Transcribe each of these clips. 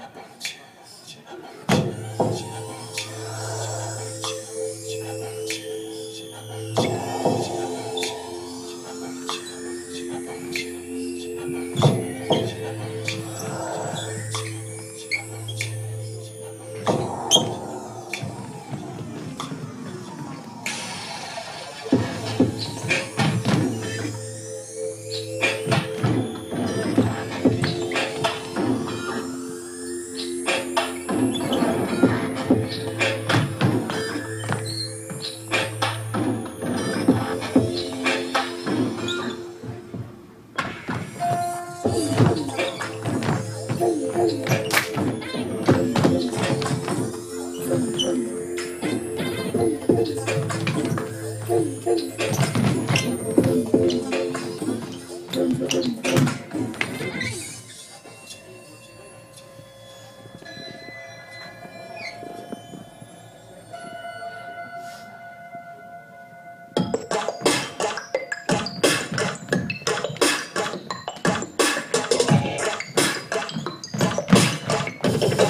chill, chill, chill, chill, chill. For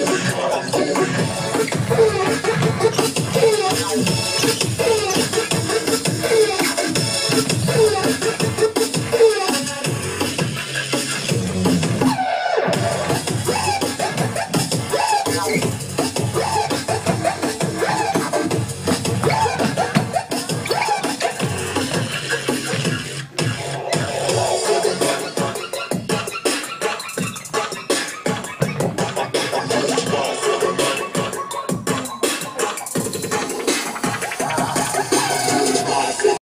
Oh, my God.